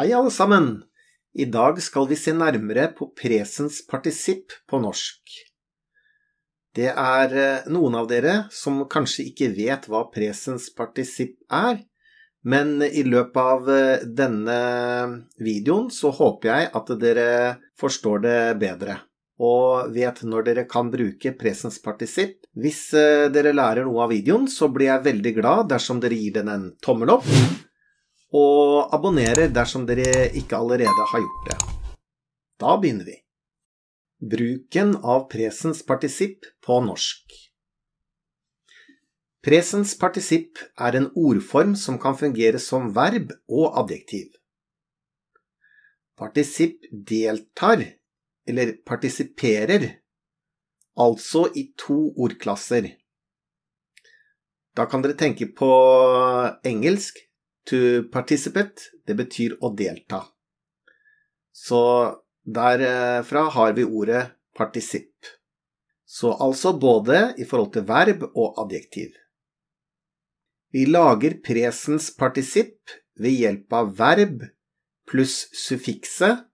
Hei, alle sammen! I dag skal vi se nærmere på presens partisipp på norsk. Det er eh, noen av dere som kanskje ikke vet hva presens partisipp er, men i løpet av eh, denne videoen så håper jeg at dere forstår det bedre og vet når dere kan bruke presens partisipp. Hvis eh, dere lærer noe av videoen, så blir jeg veldig glad dersom dere gir den en tommel opp, og abonnerer dersom dere ikke allerede har gjort det. Da begynner vi. Bruken av presens partisipp på norsk. Presens partisipp er en ordform som kan fungere som verb og adjektiv. Partisipp deltar eller partisiperer, altså i to ordklasser. Da kan dere tenke på engelsk to participate, det betyr å delta. Så derfra har vi ordet particip. Så altså både i forhold til verb og adjektiv. Vi lager presens particip ved hjelp av verb pluss suffikset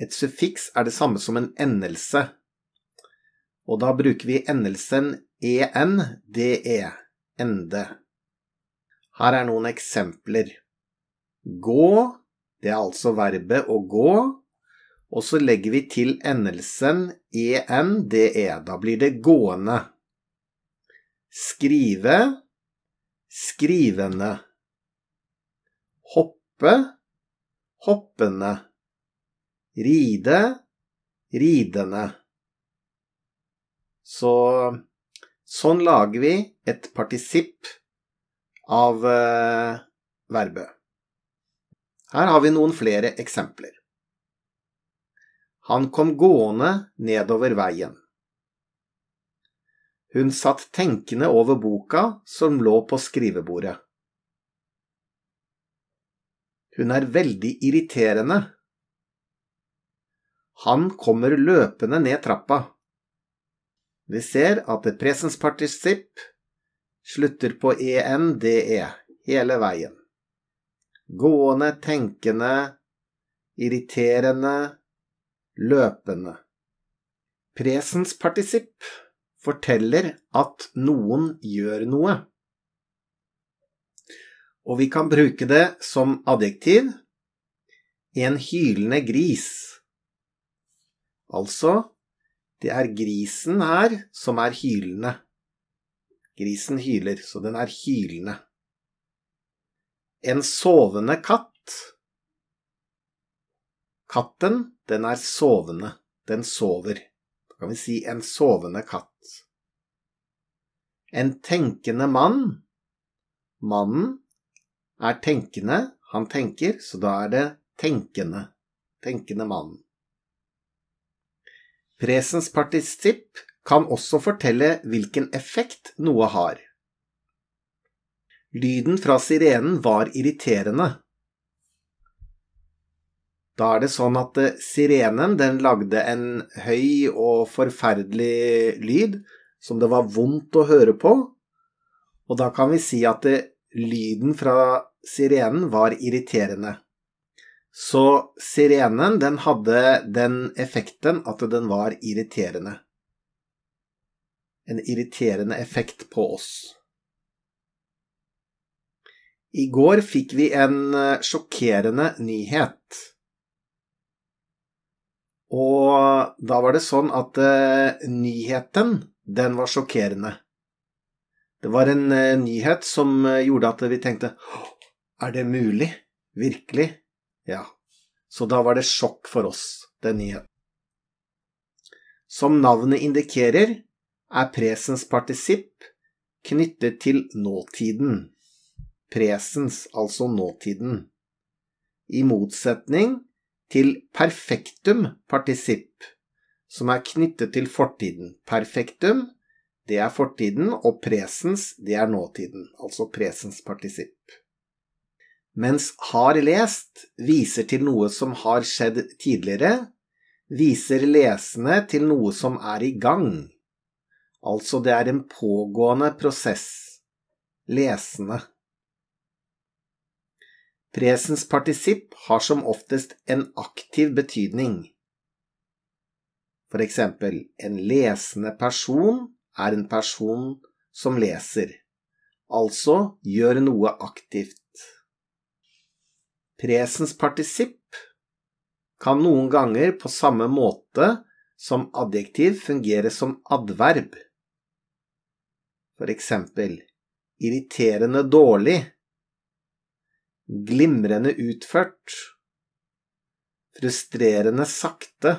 et suffiks er det samme som en endelse, og da bruker vi endelsen en-de, ende. Her er noen eksempler. Gå, det er altså verbet å gå, og så legger vi til endelsen en-de, da blir det gående. Skrive, skrivende. Hoppe, hoppende. Ride, ridende. Så sånn lager vi et partisipp av eh, verbet. Her har vi noen flere eksempler. Han kom gående nedover veien. Hun satt tenkende over boka som lå på skrivebordet. Hun er veldig irriterende. Han kommer løpende ned trappa. Vi ser at presens presenspartisipp slutter på ende hele veien. Gående, tenkende, irriterende, løpende. Presenspartisipp forteller at noen gjør noe. Og vi kan bruke det som adjektiv. En hylende gris. Altså, det er grisen her som er hylende. Grisen hyler, så den er hylende. En sovende katt. Katten, den er sovende. Den sover. Da kan vi si en sovende katt. En tenkende mann. Mannen er tenkende, han tenker, så da er det tenkende. Tenkende mann. Presens partisipp kan også fortelle hvilken effekt noe har. Lyden fra sirenen var irriterende. Da er det sånn at eh, sirenen den lagde en høy og forferdelig lyd som det var vondt å høre på, og da kan vi si at eh, lyden fra sirenen var irriterende. Så sirenen, den hadde den effekten at den var irriterende. En irriterende effekt på oss. I går fikk vi en eh, sjokkerende nyhet. Og da var det sånn at uh, nyheten, den var sjokkerende. Det var en uh, nyhet som gjorde at vi tenkte Er det mulig? Virkelig? Ja, så da var det sjokk for oss, den nyheten. Som navnet indikerer, er presens partisipp knyttet til nåtiden. Presens, altså nåtiden. I motsetning til perfektum partisipp, som er knyttet til fortiden. Perfektum, det er fortiden, og presens, det er nåtiden, altså presens partisipp mens har lest viser til noe som har skjedd tidligere, viser lesende til noe som er i gang. Altså det er en pågående prosess. Lesende. Presens partisipp har som oftest en aktiv betydning. For eksempel, en lesende person er en person som leser, altså gjør noe aktivt. Presens partisipp kan noen ganger på samme måte som adjektiv fungere som adverb. For eksempel irriterende dårlig glimrende utført, frustrerende sakte,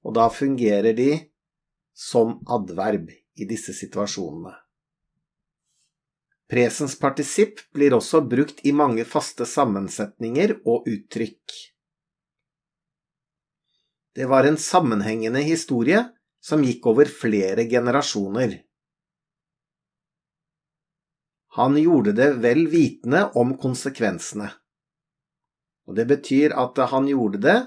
og da fungerer de som adverb i disse situasjonene. Presens partisipp blir også brukt i mange faste sammensetninger og uttrykk. Det var en sammenhengende historie som gikk over flere generasjoner. Han gjorde det vel vitende om konsekvensene. Og det betyr at han gjorde det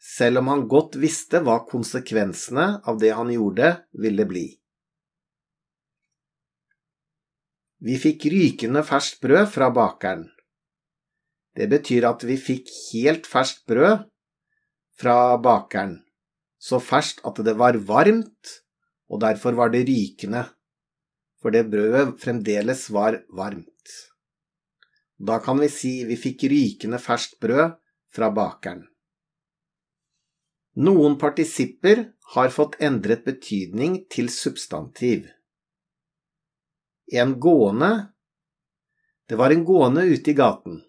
selv om han godt visste hva konsekvensene av det han gjorde, ville bli. Vi fikk rykende ferskt brød fra bakeren. Det betyr at vi fikk helt ferskt brød fra bakeren, så ferskt at det var varmt, og derfor var det rykende for det brødet fremdeles var varmt. Da kan vi si vi fikk rykende ferskt brød fra bakeren. Noen partisipper har fått endret betydning til substantiv. En gående Det var en gående ute i gaten.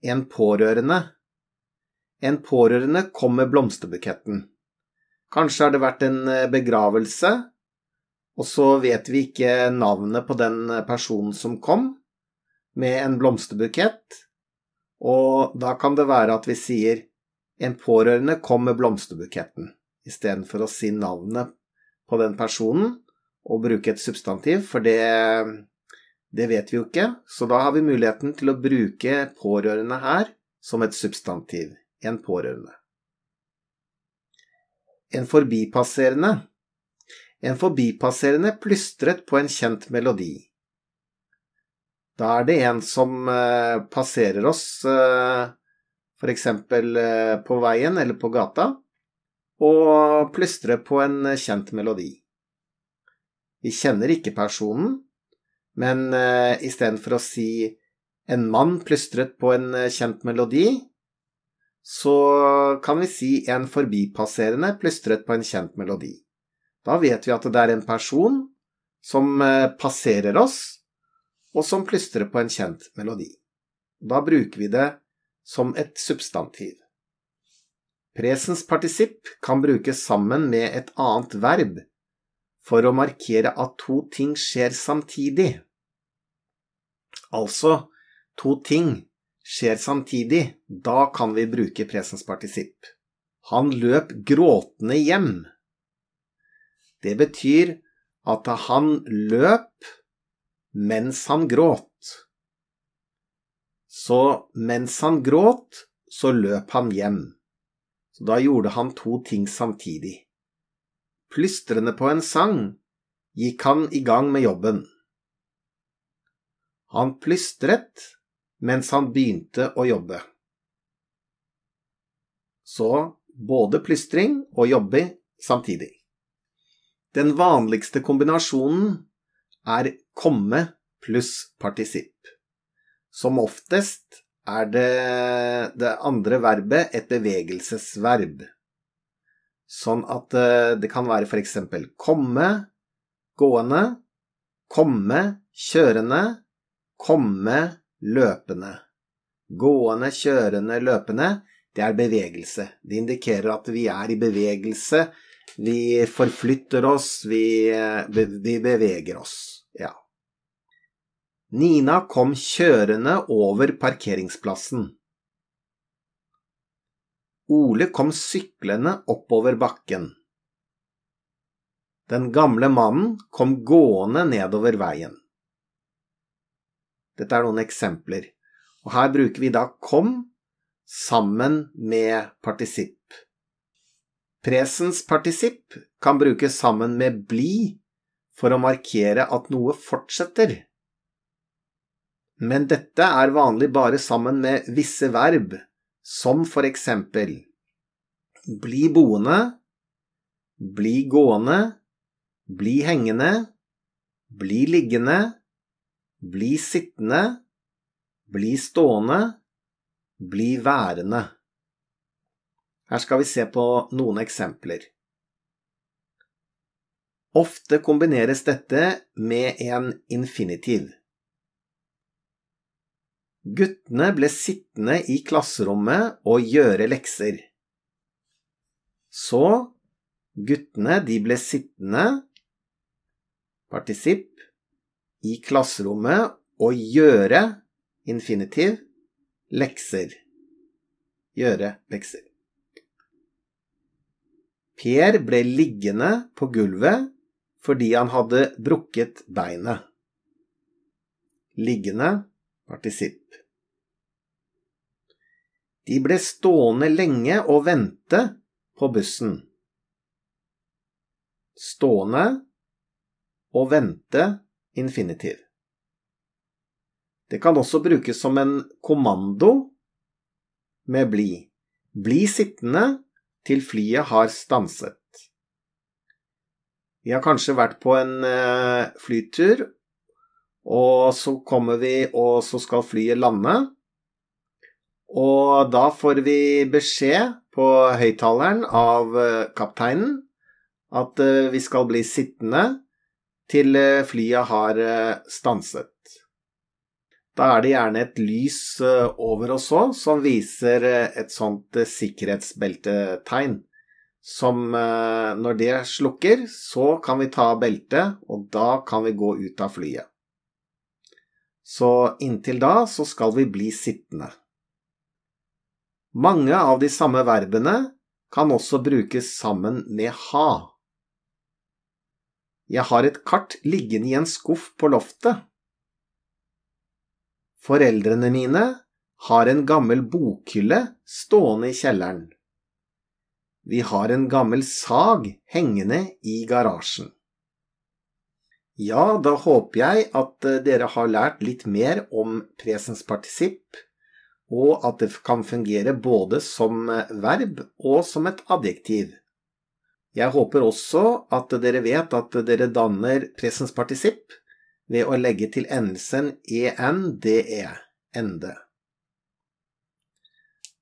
En pårørende En pårørende kom med blomsterbuketten. Kanskje har det vært en eh, begravelse, og så vet vi ikke navnet på den personen som kom med en blomsterbukett, og da kan det være at vi sier en pårørende kom med blomsterbuketten, istedenfor å si navnet på den personen og bruke et substantiv, for det, det vet vi jo ikke, så da har vi muligheten til å bruke pårørende her som et substantiv, en pårørende. En forbipasserende en forbipasserende plystret på en kjent melodi. Da er det en som eh, passerer oss, f.eks. for eksempel eh, på veien eller på gata, og plystrer på en kjent melodi. Vi kjenner ikke personen, men istedenfor å si en mann plystret på en kjent melodi, så kan vi si en forbipasserende plystret på en kjent melodi. Da vet vi at det er en person som eh, passerer oss, og som plystrer på en kjent melodi. Da bruker vi det som et substantiv. Presens partisipp kan brukes sammen med et annet verb for å markere at to ting skjer samtidig. Altså, to ting skjer samtidig, da kan vi bruke presens partisipp. Han løp gråtende hjem. Det betyr at han løp mens han gråt. Så mens han gråt, så løp han hjem. Så da gjorde han to ting samtidig. Plystrende på en sang gikk han i gang med jobben. Han plystret mens han begynte å jobbe. Så både plystring og jobbe samtidig. Den vanligste kombinasjonen er komme pluss partisipp. Som oftest er det det andre verbet et bevegelsesverb. Sånn at eh, det kan være eksempel komme, gående, komme, kjørende, komme, løpende. Gående, kjørende, løpende, det er bevegelse. Det indikerer at vi er i bevegelse vi forflytter oss, vi, vi beveger oss. Ja. Nina kom kjørende over parkeringsplassen. Ole kom syklende oppover bakken. Den gamle mannen kom gående nedover veien. Dette er noen eksempler, og her bruker vi da kom sammen med partisipp. Presens partisipp kan brukes sammen med bli for å markere at noe fortsetter. men dette er vanlig bare sammen med visse verb, som for eksempel bli boende, bli gående, bli hengende, bli liggende, bli sittende, bli stående, bli værende. Her skal vi se på noen eksempler. Ofte kombineres dette med en infinitiv. Guttene ble sittende i klasserommet og gjøre lekser. Så guttene, de ble sittende, partisipp, i klasserommet å gjøre, infinitiv, lekser. Gjøre lekser. Per ble liggende på gulvet fordi han hadde brukket beinet. Liggende, partisipp. De ble stående lenge og vente på bussen. Stående og vente, infinitiv. Det kan også brukes som en kommando med bli. Bli sittende til flyet har stanset. Vi har kanskje vært på en eh, flytur, og så kommer vi, og så skal flyet lande. Og da får vi beskjed på høyttaleren av eh, kapteinen at eh, vi skal bli sittende til flyet har stanset. Da er det gjerne et lys over oss òg som viser et sånt sikkerhetsbeltetegn. Som når det slukker, så kan vi ta beltet, og da kan vi gå ut av flyet. Så inntil da så skal vi bli sittende. Mange av de samme verbene kan også brukes sammen med ha. Jeg har et kart liggende i en skuff på loftet. Foreldrene mine har en gammel bokhylle stående i kjelleren. Vi har en gammel sag hengende i garasjen. Ja, da håper jeg at eh, dere har lært litt mer om presens partisipp, og at det kan fungere både som eh, verb og som et adjektiv. Jeg håper også at dere vet at dere danner pressens partisipp ved å legge til endelsen ende, ende.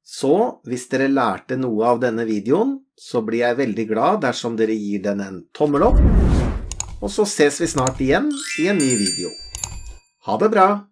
Så hvis dere lærte noe av denne videoen, så blir jeg veldig glad dersom dere gir den en tommel opp. Og så ses vi snart igjen i en ny video. Ha det bra!